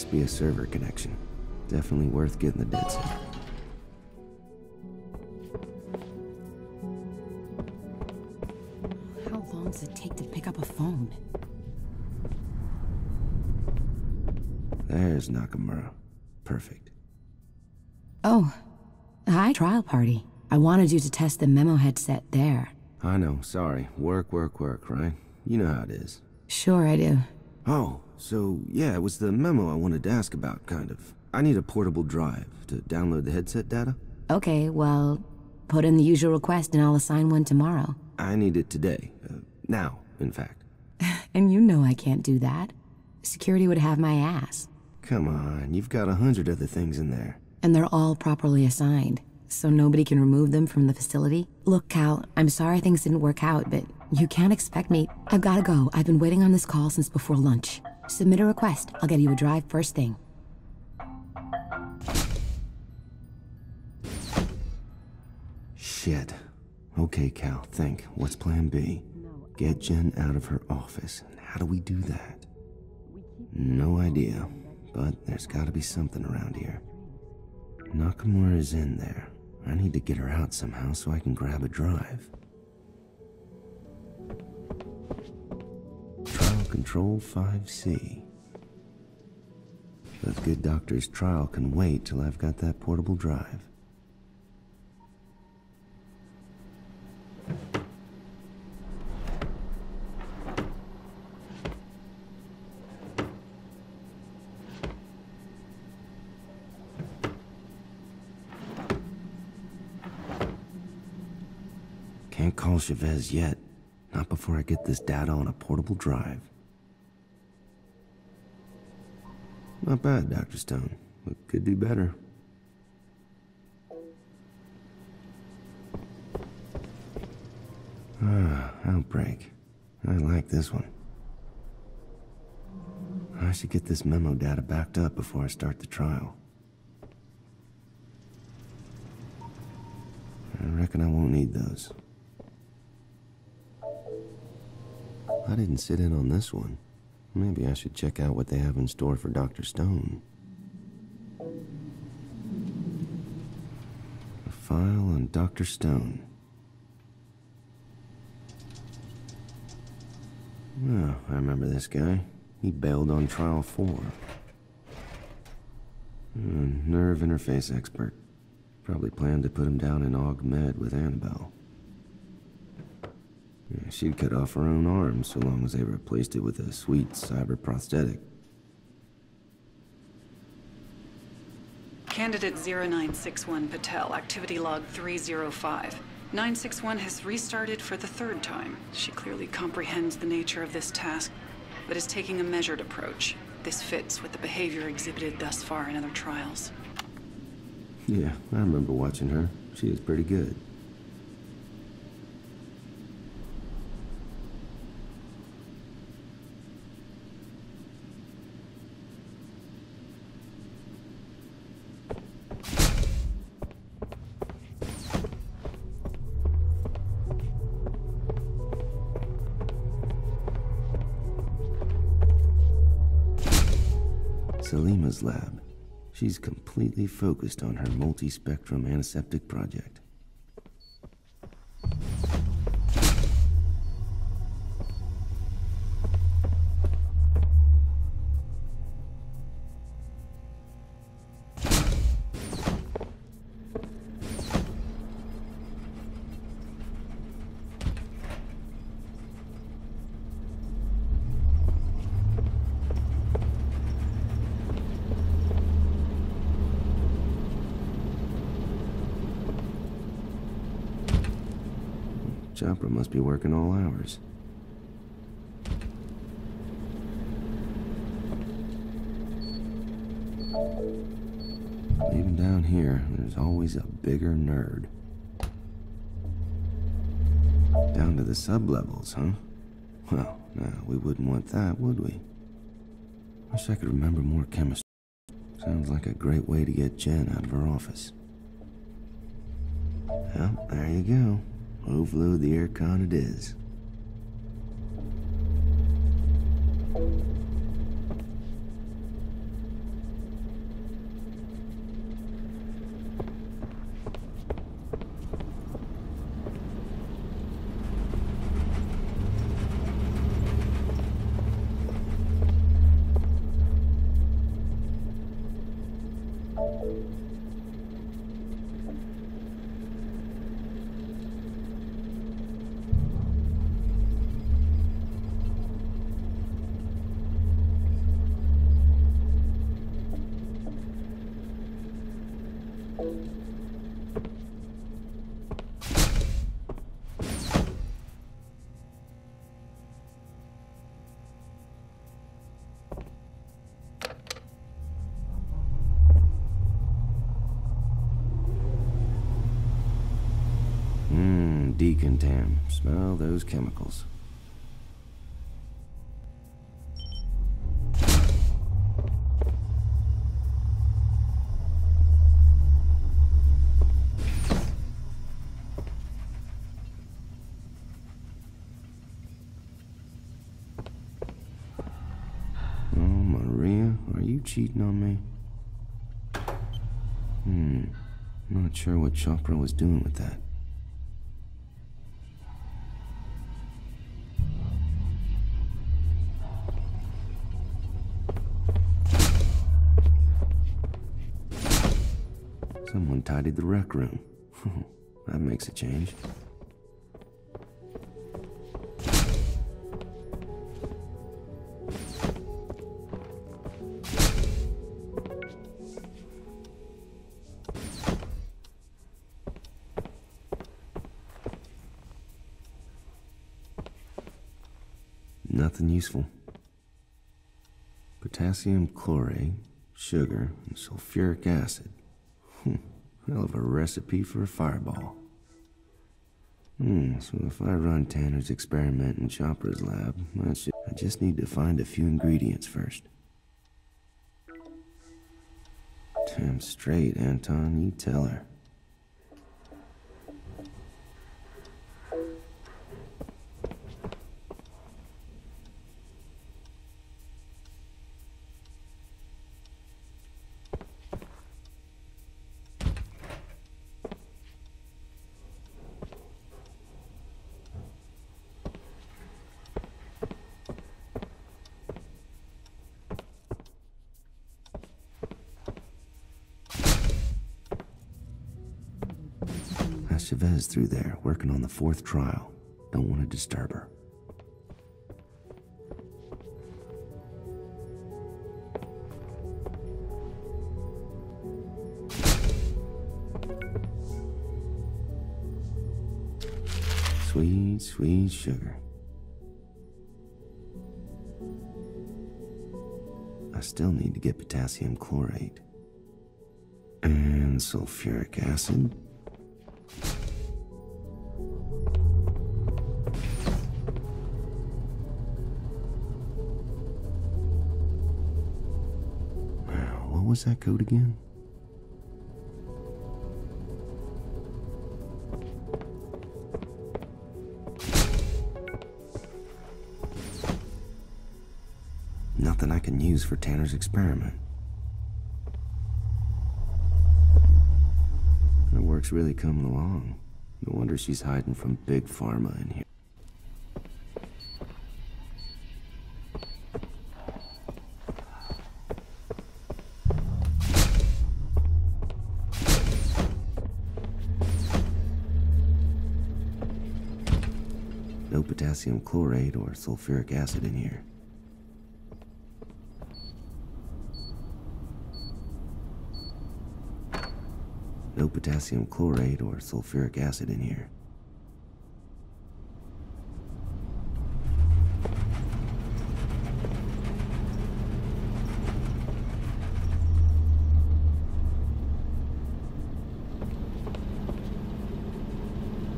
Must be a server connection. Definitely worth getting the dead set. How long does it take to pick up a phone? There's Nakamura. Perfect. Oh, hi, trial party. I wanted you to test the memo headset there. I know, sorry. Work, work, work, right? You know how it is. Sure, I do. Oh, so yeah, it was the memo I wanted to ask about, kind of. I need a portable drive to download the headset data. Okay, well, put in the usual request and I'll assign one tomorrow. I need it today. Uh, now, in fact. And you know I can't do that. Security would have my ass. Come on, you've got a hundred other things in there. And they're all properly assigned, so nobody can remove them from the facility. Look, Cal, I'm sorry things didn't work out, but you can't expect me. I've gotta go. I've been waiting on this call since before lunch. Submit a request. I'll get you a drive first thing. Shit. Okay, Cal, think. What's plan B? Get Jen out of her office. How do we do that? No idea. But there's gotta be something around here. Nakamura is in there. I need to get her out somehow so I can grab a drive. Control 5C. The good doctor's trial can wait till I've got that portable drive. Can't call Chavez yet. Not before I get this data on a portable drive. Not bad, Dr. Stone, but could do better. Ah, Outbreak. I like this one. I should get this memo data backed up before I start the trial. I reckon I won't need those. I didn't sit in on this one. Maybe I should check out what they have in store for Dr. Stone. A file on Dr. Stone. Oh, I remember this guy. He bailed on trial four. Nerve interface expert. Probably planned to put him down in Aug Med with Annabelle. She'd cut off her own arm so long as they replaced it with a sweet cyber prosthetic. Candidate 0961 Patel, activity log 305. 961 has restarted for the third time. She clearly comprehends the nature of this task, but is taking a measured approach. This fits with the behavior exhibited thus far in other trials. Yeah, I remember watching her. She is pretty good. Selima's lab. She's completely focused on her multi-spectrum antiseptic project. Chopra must be working all hours. Even down here, there's always a bigger nerd. Down to the sublevels, huh? Well, no, we wouldn't want that, would we? Wish I could remember more chemistry. Sounds like a great way to get Jen out of her office. Well, there you go. Overload the aircon it is. Decontam. Smell those chemicals. Oh, Maria, are you cheating on me? Hmm. Not sure what Chopra was doing with that. Someone tidied the rec room. that makes a change. Nothing useful. Potassium chlorate, sugar, and sulfuric acid. Hell of a recipe for a fireball. Hmm, so if I run Tanner's experiment in Chopra's lab, just, I just need to find a few ingredients first. Damn straight, Anton, you tell her. Chavez through there, working on the fourth trial. Don't want to disturb her. Sweet, sweet sugar. I still need to get potassium chlorate. And sulfuric acid. Was that code again? Nothing I can use for Tanner's experiment. Her work's really coming along. No wonder she's hiding from Big Pharma in here. Potassium chlorate or sulfuric acid in here. No potassium chlorate or sulfuric acid in here.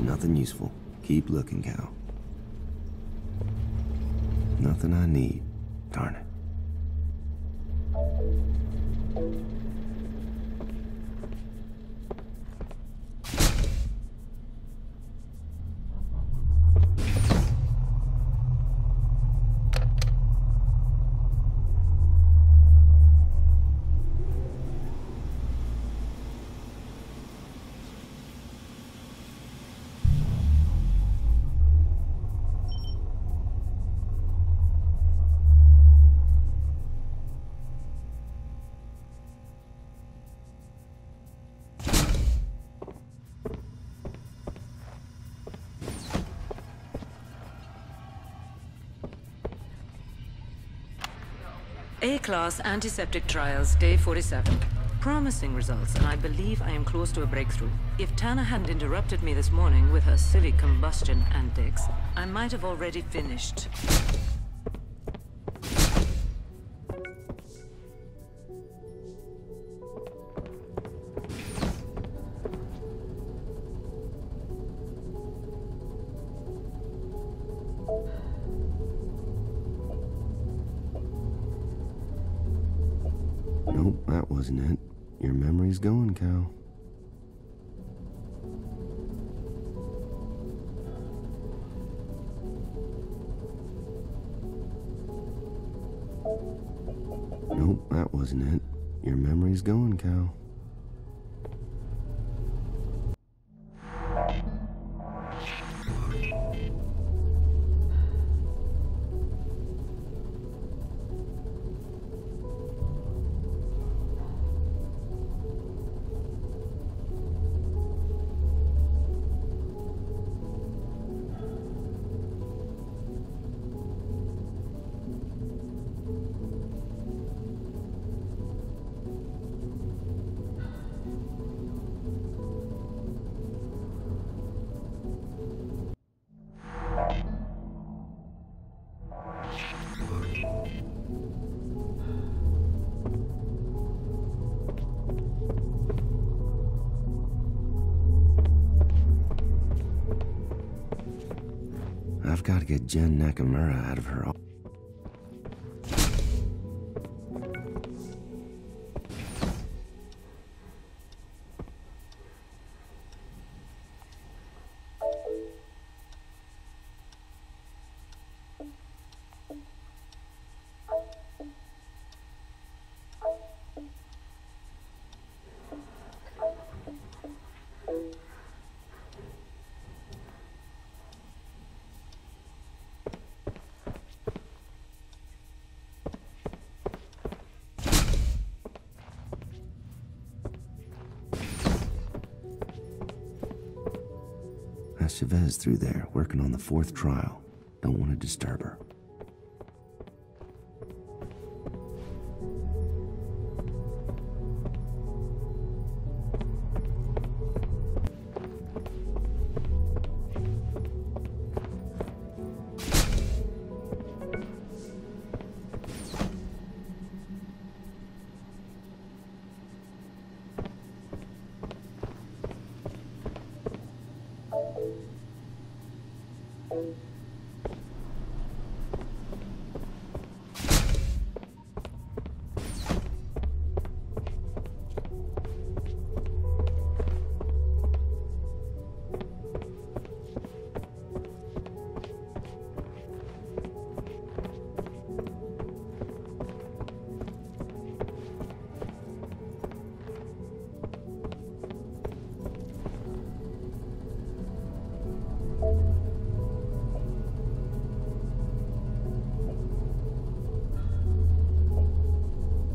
Nothing useful. Keep looking, Cal. Nothing I need. Darn it. A-class antiseptic trials, day 47. Promising results, and I believe I am close to a breakthrough. If Tanner hadn't interrupted me this morning with her silly combustion antics, I might have already finished. Nope, that wasn't it. Your memory's going, Cal. I've got to get Jen Nakamura out of her. Chavez through there, working on the fourth trial. Don't want to disturb her.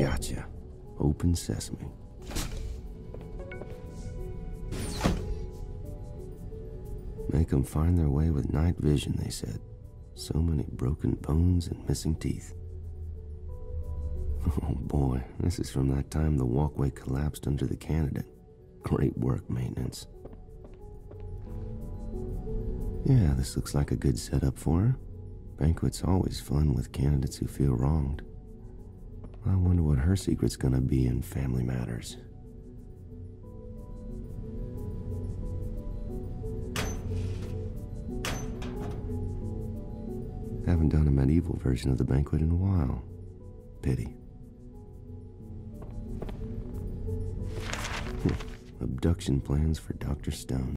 Gotcha. Open sesame. Make 'em find their way with night vision, they said. So many broken bones and missing teeth. Oh boy, this is from that time the walkway collapsed under the candidate. Great work, maintenance. Yeah, this looks like a good setup for her. Banquet's always fun with candidates who feel wronged. I wonder what her secret's gonna be in family matters. Haven't done a medieval version of the banquet in a while. Pity. Hmm, Abduction plans for Dr. Stone.